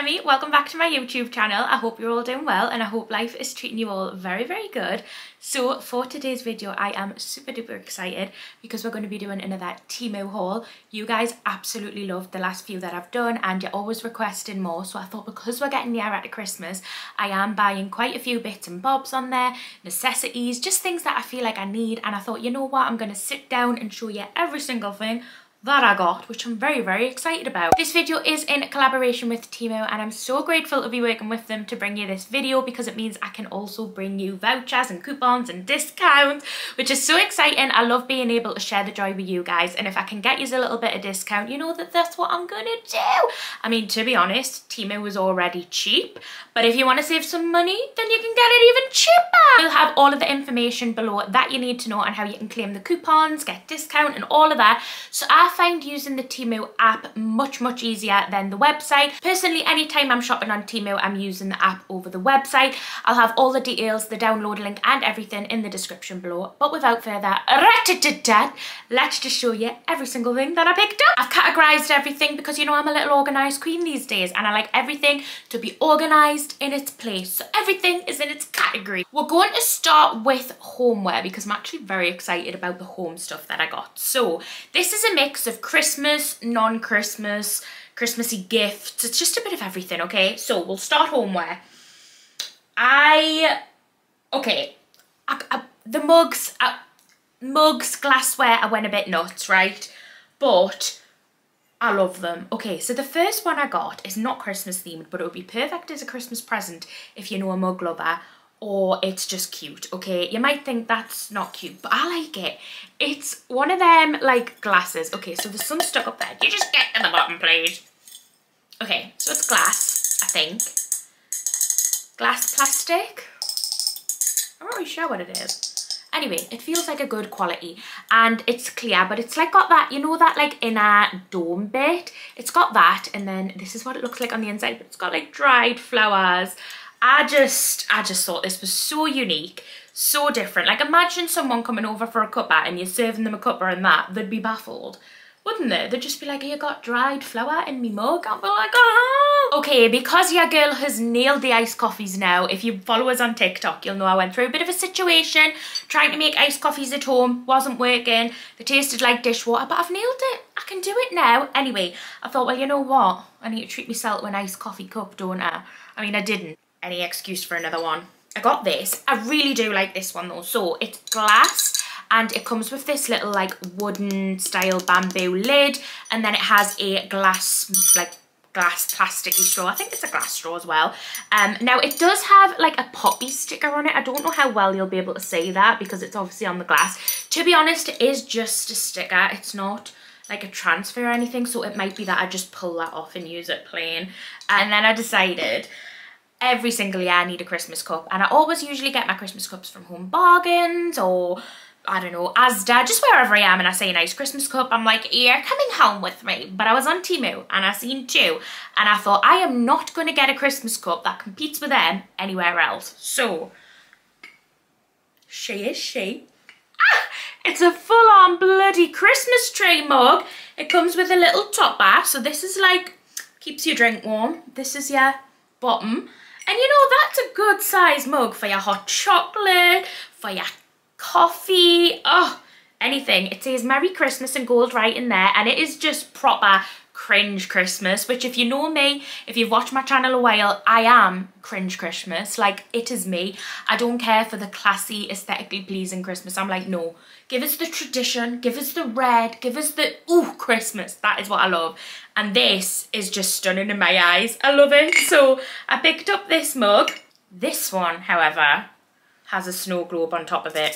Demi, welcome back to my YouTube channel. I hope you're all doing well and I hope life is treating you all very, very good. So for today's video, I am super duper excited because we're going to be doing another Temu haul. You guys absolutely loved the last few that I've done and you're always requesting more. So I thought because we're getting nearer to Christmas, I am buying quite a few bits and bobs on there, necessities, just things that I feel like I need. And I thought, you know what, I'm going to sit down and show you every single thing that I got, which I'm very, very excited about. This video is in collaboration with Temu and I'm so grateful to be working with them to bring you this video because it means I can also bring you vouchers and coupons and discounts, which is so exciting. I love being able to share the joy with you guys and if I can get you a little bit of discount, you know that that's what I'm gonna do. I mean, to be honest, Temu was already cheap, but if you want to save some money, then you can get it even cheaper. We'll have all of the information below that you need to know on how you can claim the coupons, get discount and all of that. So I find using the Temu app much, much easier than the website. Personally, anytime I'm shopping on Temu, I'm using the app over the website. I'll have all the details, the download link and everything in the description below. But without further ado, let's just show you every single thing that I picked up. I've categorised everything because, you know, I'm a little organised queen these days and I like everything to be organised in its place. So everything is in its category. We're going to start with homeware because I'm actually very excited about the home stuff that I got. So this is a mix of Christmas, non-Christmas, Christmassy gifts. It's just a bit of everything, okay? So we'll start homeware. I, okay, I, I, the mugs, mugs, glassware, I went a bit nuts, right? But I love them. Okay, so the first one I got is not Christmas themed, but it would be perfect as a Christmas present if you know a mug lover or it's just cute, okay? You might think that's not cute, but I like it. It's one of them, like, glasses. Okay, so there's some stuck up there. You just get to the bottom, please. Okay, so it's glass, I think. Glass plastic. I'm not really sure what it is. Anyway, it feels like a good quality and it's clear, but it's like got that, you know, that like inner dome bit? It's got that and then this is what it looks like on the inside, but it's got like dried flowers I just, I just thought this was so unique, so different. Like imagine someone coming over for a cuppa and you're serving them a cuppa and that, they'd be baffled. Wouldn't they? They'd just be like, you got dried flour in me mug. I'd be like, oh. Okay, because your girl has nailed the iced coffees now, if you follow us on TikTok, you'll know I went through a bit of a situation trying to make iced coffees at home, wasn't working. They tasted like dishwater, but I've nailed it. I can do it now. Anyway, I thought, well, you know what? I need to treat myself to a nice coffee cup, don't I? I mean, I didn't any excuse for another one. I got this. I really do like this one though. So it's glass and it comes with this little like wooden style bamboo lid and then it has a glass like glass plasticky straw. I think it's a glass straw as well. Um, now it does have like a poppy sticker on it. I don't know how well you'll be able to see that because it's obviously on the glass. To be honest, it is just a sticker. It's not like a transfer or anything. So it might be that I just pull that off and use it plain. And then I decided every single year I need a Christmas cup and I always usually get my Christmas cups from Home Bargains or I don't know, Asda, just wherever I am and I say a nice Christmas cup, I'm like, you're coming home with me. But I was on Temu and I seen two and I thought, I am not going to get a Christmas cup that competes with them anywhere else. So, she is she. Ah, it's a full-on bloody Christmas tree mug. It comes with a little topper, so this is like, keeps your drink warm. This is your bottom and you know, that's a good size mug for your hot chocolate, for your coffee, oh, anything. It says Merry Christmas in gold right in there and it is just proper cringe Christmas, which if you know me, if you've watched my channel a while, I am cringe Christmas. Like, it is me. I don't care for the classy, aesthetically pleasing Christmas. I'm like, no, give us the tradition, give us the red, give us the, ooh, Christmas. That is what I love and this is just stunning in my eyes. I love it. So I picked up this mug. This one, however, has a snow globe on top of it.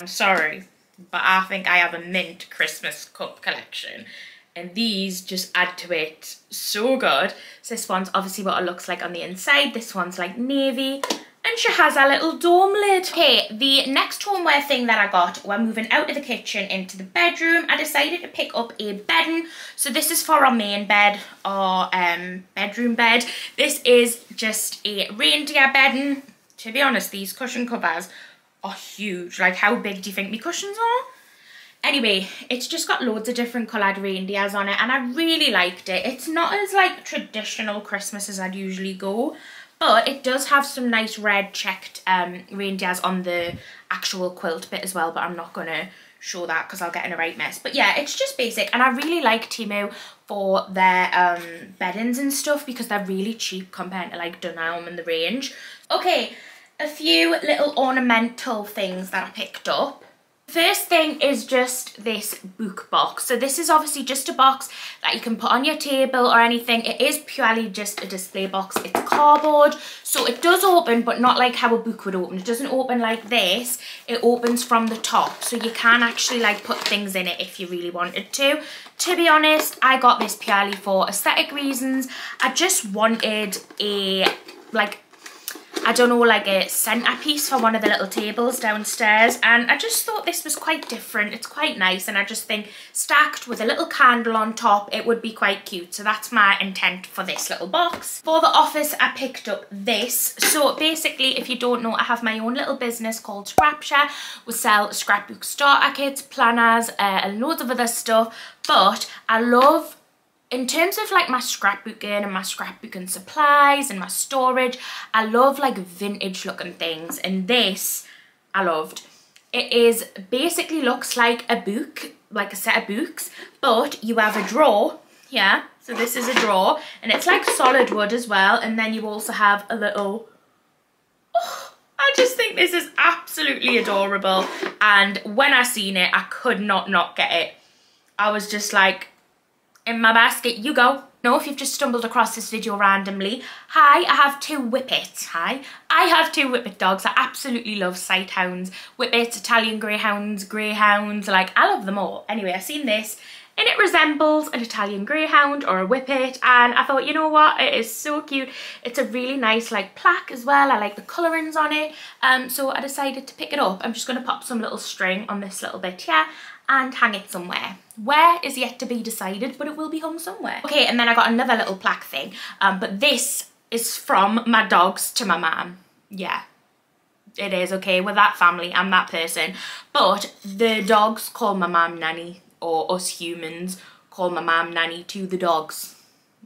I'm sorry, but I think I have a mint Christmas cup collection and these just add to it so good. So this one's obviously what it looks like on the inside. This one's like navy and she has a little dome lid. Okay, the next homeware thing that I got, we're moving out of the kitchen into the bedroom. I decided to pick up a bedding. So this is for our main bed, or um, bedroom bed. This is just a reindeer bedding. To be honest, these cushion covers are huge. Like, how big do you think my cushions are? Anyway, it's just got loads of different coloured reindeers on it and I really liked it. It's not as like traditional Christmas as I'd usually go, but it does have some nice red checked um, reindeers on the actual quilt bit as well, but I'm not going to show that because I'll get in a right mess. But yeah, it's just basic and I really like Temu for their um, beddings and stuff because they're really cheap compared to like Dunelm and the range. Okay, a few little ornamental things that I picked up. First thing is just this book box. So this is obviously just a box that you can put on your table or anything. It is purely just a display box. It's cardboard. So it does open, but not like how a book would open. It doesn't open like this. It opens from the top. So you can actually like put things in it if you really wanted to. To be honest, I got this purely for aesthetic reasons. I just wanted a like I don't know, like a centerpiece for one of the little tables downstairs. And I just thought this was quite different. It's quite nice. And I just think stacked with a little candle on top, it would be quite cute. So that's my intent for this little box. For the office, I picked up this. So basically, if you don't know, I have my own little business called Scrapshare. We sell scrapbook starter kits, planners, uh, and loads of other stuff. But I love in terms of like my scrapbooking and my scrapbooking supplies and my storage, I love like vintage looking things and this I loved. It is basically looks like a book, like a set of books, but you have a drawer here. So this is a drawer and it's like solid wood as well. And then you also have a little, oh, I just think this is absolutely adorable. And when I seen it, I could not not get it. I was just like, in my basket, you go. No, if you've just stumbled across this video randomly, hi, I have two Whippets, hi. I have two Whippet dogs, I absolutely love sight hounds, Whippets, Italian Greyhounds, Greyhounds, like, I love them all. Anyway, I've seen this, and it resembles an Italian Greyhound or a Whippet, and I thought, you know what, it is so cute. It's a really nice, like, plaque as well, I like the colourings on it, um, so I decided to pick it up. I'm just going to pop some little string on this little bit here, and hang it somewhere. Where is yet to be decided, but it will be hung somewhere. Okay, and then I got another little plaque thing, um, but this is from my dogs to my mum. Yeah, it is, okay, with that family, I'm that person. But the dogs call my mum nanny, or us humans call my mum nanny to the dogs,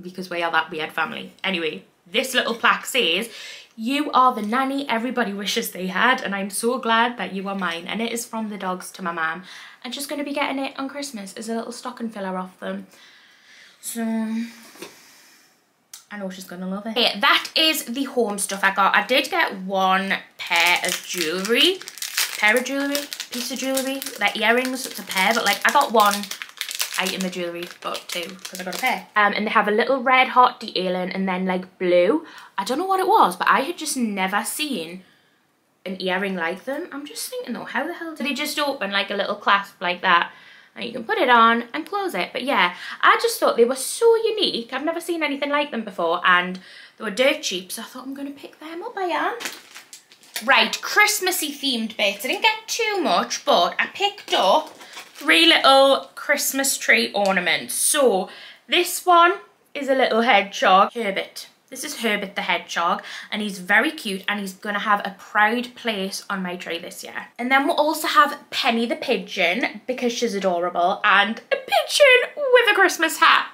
because we are that weird family. Anyway, this little plaque says, you are the nanny everybody wishes they had and I'm so glad that you are mine and it is from the dogs to my mum. I'm just going to be getting it on Christmas as a little stocking filler off them. So I know she's gonna love it. Okay, that is the home stuff I got. I did get one pair of jewellery, pair of jewellery, piece of jewellery, like earrings, it's a pair, but like I got one item the jewellery, but too because I got a pair. Um, and they have a little red hot detailing and then like blue. I don't know what it was, but I had just never seen an earring like them. I'm just thinking though, how the hell do they just open like a little clasp like that? And you can put it on and close it. But yeah, I just thought they were so unique. I've never seen anything like them before and they were dirt cheap. So I thought I'm going to pick them up, I am. Right, Christmassy themed bits. I didn't get too much, but I picked up three little Christmas tree ornaments. So this one is a little hedgehog, Herbert. This is Herbert the Hedgehog and he's very cute and he's going to have a proud place on my tree this year. And then we'll also have Penny the Pigeon because she's adorable and a pigeon with a Christmas hat.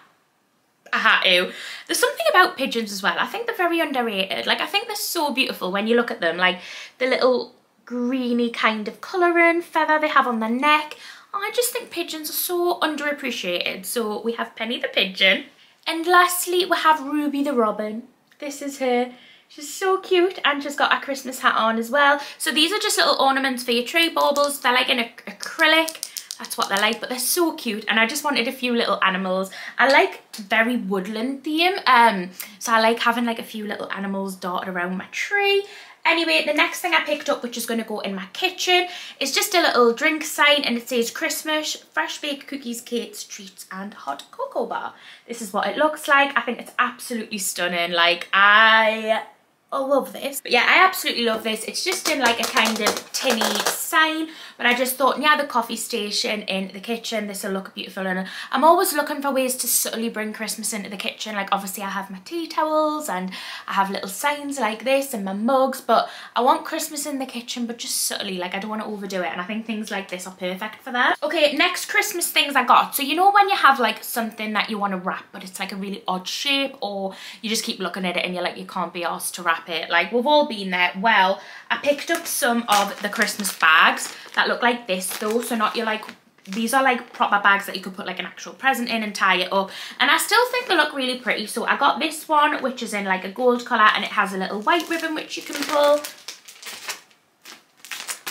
I had to. There's something about pigeons as well. I think they're very underrated. Like I think they're so beautiful when you look at them. Like the little greeny kind of colouring feather they have on their neck. I just think pigeons are so underappreciated. So we have Penny the Pigeon. And lastly, we have Ruby the Robin. This is her. She's so cute and she's got a Christmas hat on as well. So these are just little ornaments for your tree baubles. They're like an ac acrylic. That's what they're like, but they're so cute. And I just wanted a few little animals. I like very woodland theme. Um, so I like having like a few little animals dotted around my tree. Anyway, the next thing I picked up, which is going to go in my kitchen, is just a little drink sign and it says Christmas, fresh baked cookies, cakes, treats and hot cocoa bar. This is what it looks like. I think it's absolutely stunning. Like, I I love this. But yeah, I absolutely love this. It's just in like a kind of tinny sign. But I just thought near the coffee station in the kitchen, this will look beautiful. And I'm always looking for ways to subtly bring Christmas into the kitchen. Like obviously I have my tea towels and I have little signs like this and my mugs. But I want Christmas in the kitchen, but just subtly. Like I don't want to overdo it. And I think things like this are perfect for that. Okay, next Christmas things I got. So you know when you have like something that you want to wrap, but it's like a really odd shape or you just keep looking at it and you're like, you can't be asked to wrap wrap it. Like we've all been there. Well, I picked up some of the Christmas bags that look like this though. So not your like these are like proper bags that you could put like an actual present in and tie it up. And I still think they look really pretty. So I got this one which is in like a gold colour and it has a little white ribbon which you can pull.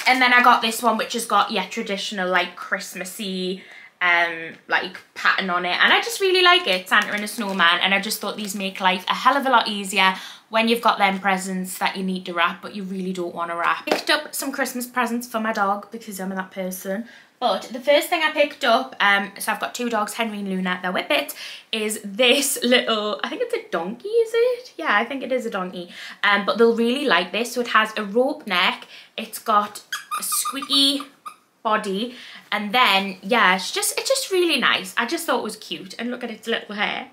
And then I got this one which has got yeah traditional like Christmassy um like pattern on it. And I just really like it. Santa and a snowman. And I just thought these make life a hell of a lot easier when you've got them presents that you need to wrap but you really don't want to wrap. Picked up some Christmas presents for my dog because I'm that person. But the first thing I picked up, um, so I've got two dogs, Henry and Luna, they're whippet, is this little, I think it's a donkey, is it? Yeah, I think it is a donkey. Um, but they'll really like this. So it has a rope neck, it's got a squeaky body, and then, yeah, it's just, it's just really nice. I just thought it was cute. And look at its little hair.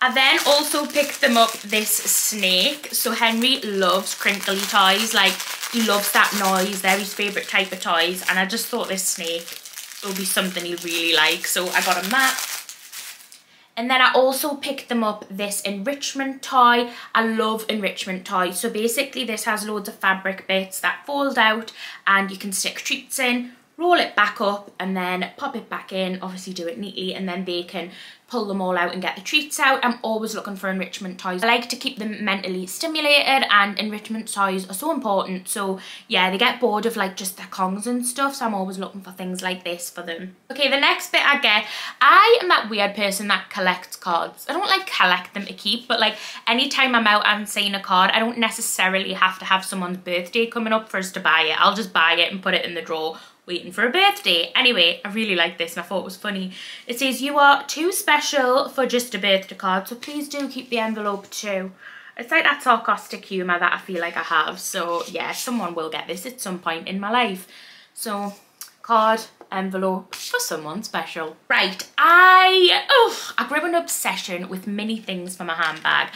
I then also picked them up this snake. So Henry loves crinkly toys. Like, he loves that noise. They're his favourite type of toys. And I just thought this snake will be something he really likes. So I got him that. And then I also picked them up this enrichment toy. I love enrichment toys. So basically this has loads of fabric bits that fold out and you can stick treats in roll it back up and then pop it back in obviously do it neatly and then they can pull them all out and get the treats out. I'm always looking for enrichment toys. I like to keep them mentally stimulated and enrichment toys are so important. So yeah, they get bored of like just their Kongs and stuff. So I'm always looking for things like this for them. Okay, the next bit I get, I am that weird person that collects cards. I don't like collect them to keep, but like anytime I'm out and seeing a card, I don't necessarily have to have someone's birthday coming up for us to buy it. I'll just buy it and put it in the drawer waiting for a birthday. Anyway, I really like this and I thought it was funny. It says, you are too special for just a birthday card, so please do keep the envelope too. It's like that sarcastic humour that I feel like I have. So yeah, someone will get this at some point in my life. So card, envelope for someone special. Right, I, oh, I grew an obsession with mini things for my handbag.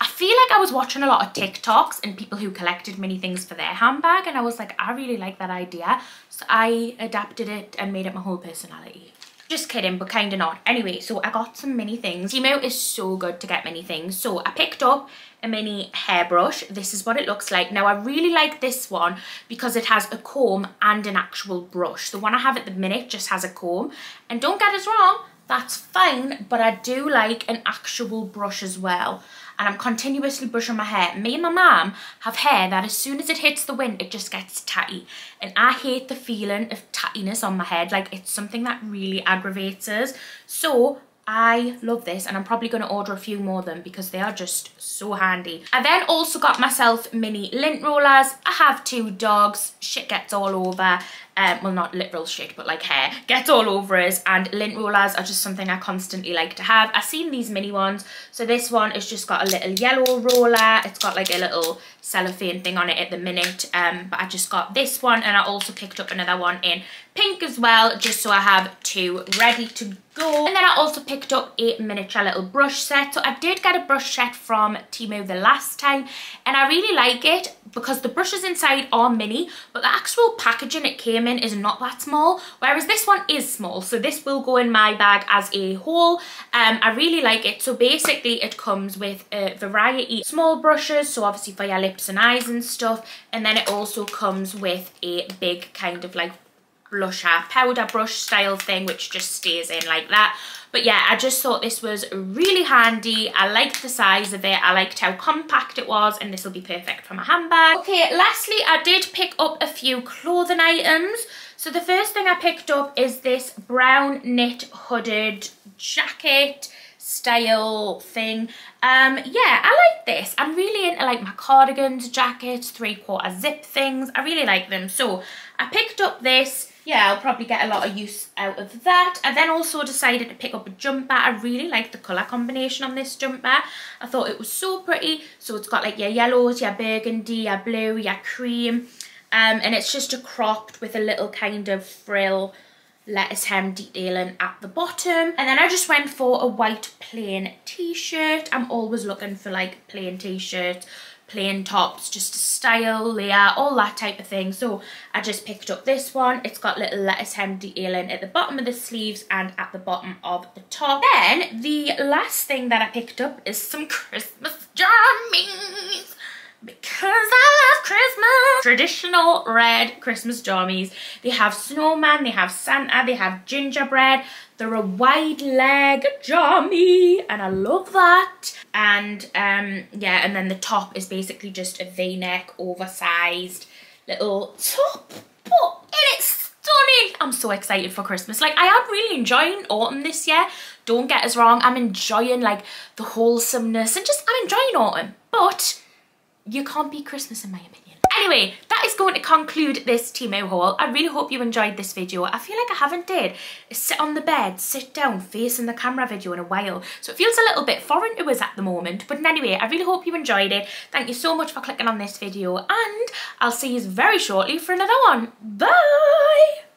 I feel like I was watching a lot of TikToks and people who collected mini things for their handbag and I was like, I really like that idea. I adapted it and made it my whole personality. Just kidding, but kind of not. Anyway, so I got some mini things. Temu is so good to get mini things. So I picked up a mini hairbrush. This is what it looks like. Now, I really like this one because it has a comb and an actual brush. The one I have at the minute just has a comb. And don't get us wrong, that's fine, but I do like an actual brush as well and I'm continuously brushing my hair. Me and my mum have hair that as soon as it hits the wind, it just gets tatty. And I hate the feeling of tattiness on my head. Like it's something that really aggravates us. So I love this and I'm probably going to order a few more of them because they are just so handy. I then also got myself mini lint rollers. I have two dogs. Shit gets all over. Um, well, not literal shit, but like hair. Gets all over us and lint rollers are just something I constantly like to have. I've seen these mini ones. So this one has just got a little yellow roller. It's got like a little cellophane thing on it at the minute. Um, but I just got this one and I also picked up another one in pink as well, just so I have two ready to go. And then I also picked up a miniature little brush set. So I did get a brush set from Temu the last time and I really like it because the brushes inside are mini, but the actual packaging it came in is not that small, whereas this one is small. So this will go in my bag as a whole. Um, I really like it. So basically it comes with a variety small brushes, so obviously for your lips and eyes and stuff. And then it also comes with a big kind of like blusher powder brush style thing which just stays in like that. But yeah I just thought this was really handy. I liked the size of it. I liked how compact it was and this will be perfect for my handbag. Okay lastly I did pick up a few clothing items. So the first thing I picked up is this brown knit hooded jacket style thing. Um yeah i like this. I'm really into like my cardigans jackets three quarter zip things. I really like them. So i picked up this yeah, I'll probably get a lot of use out of that. I then also decided to pick up a jumper. I really like the colour combination on this jumper. I thought it was so pretty. So it's got like your yellows, your burgundy, your blue, your cream. Um, and it's just a cropped with a little kind of frill lettuce hem detailing at the bottom. And then I just went for a white plain t-shirt. I'm always looking for like plain t-shirts plain tops just to style, layer, all that type of thing. So I just picked up this one. It's got little lettuce hem detailing at the bottom of the sleeves and at the bottom of the top. Then the last thing that I picked up is some Christmas jammies because I love Christmas. Traditional red Christmas jammies. They have snowman, they have Santa, they have gingerbread. They're a wide leg jammy and I love that. And um, yeah, and then the top is basically just a v-neck, oversized little top. But it's stunning. I'm so excited for Christmas. Like I am really enjoying autumn this year. Don't get us wrong. I'm enjoying like the wholesomeness and just I'm enjoying autumn. But you can't beat Christmas in my opinion. Anyway, that is going to conclude this Temu haul. I really hope you enjoyed this video. I feel like I haven't did sit on the bed, sit down, facing the camera video in a while. So it feels a little bit foreign to us at the moment. But anyway, I really hope you enjoyed it. Thank you so much for clicking on this video and I'll see you very shortly for another one. Bye!